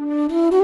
Mm-hmm.